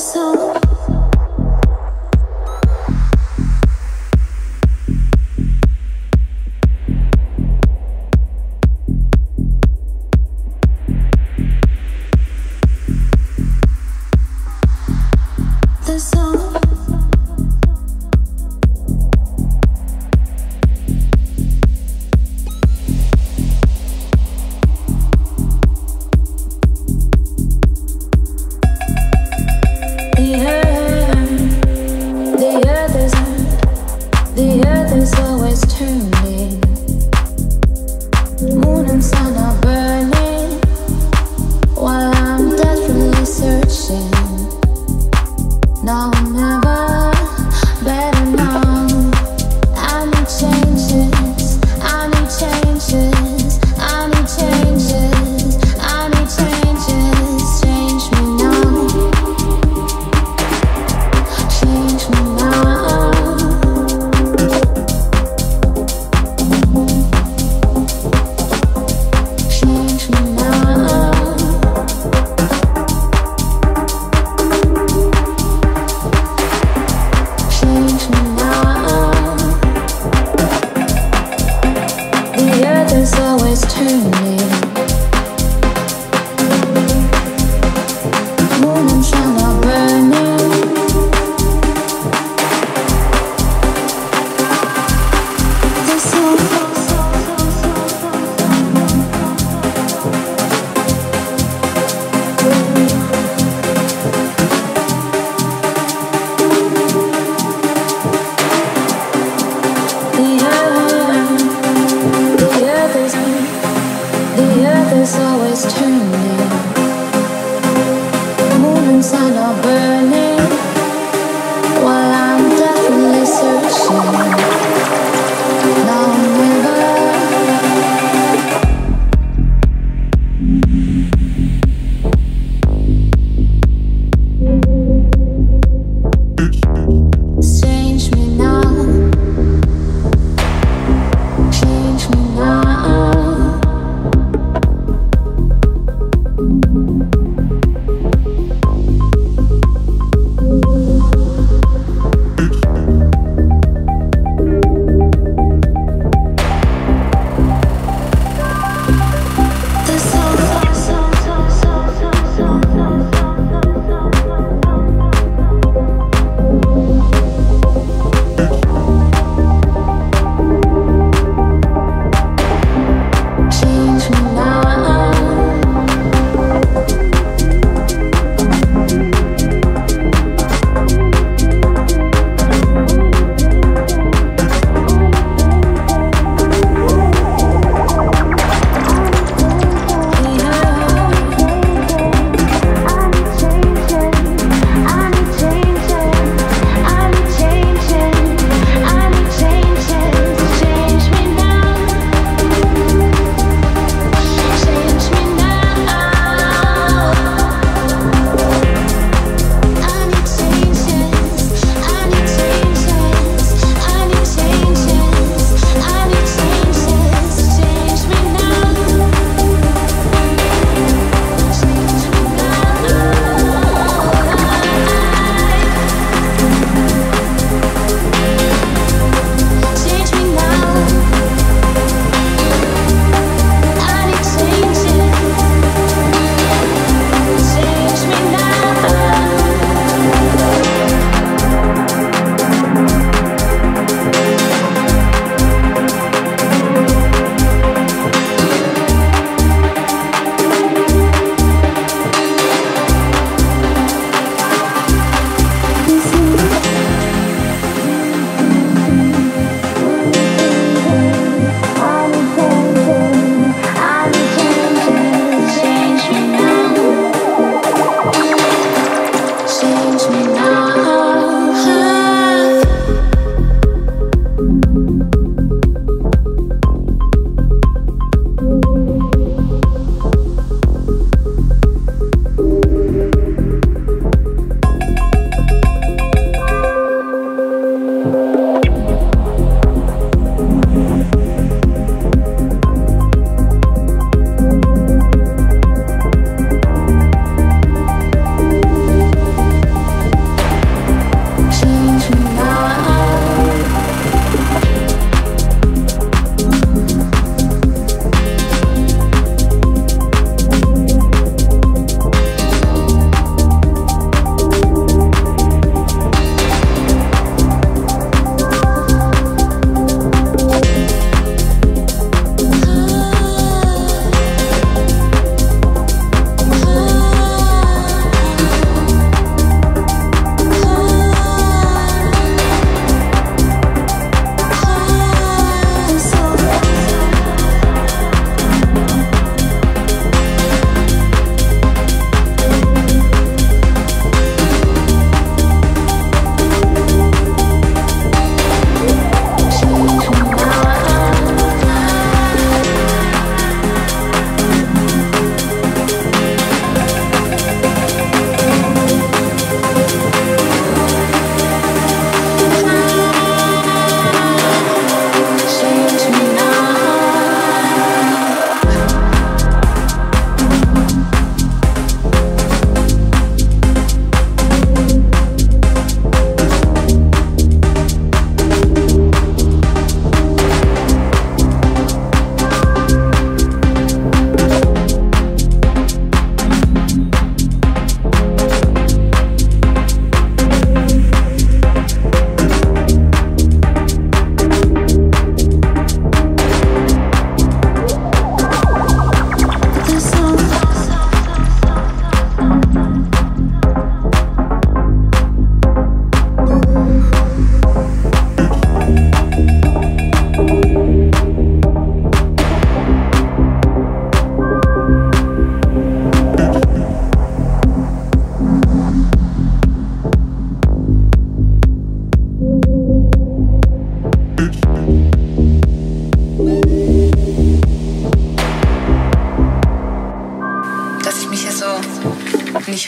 the song.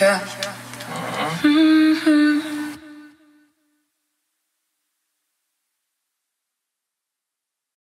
Sure. Mm-hmm.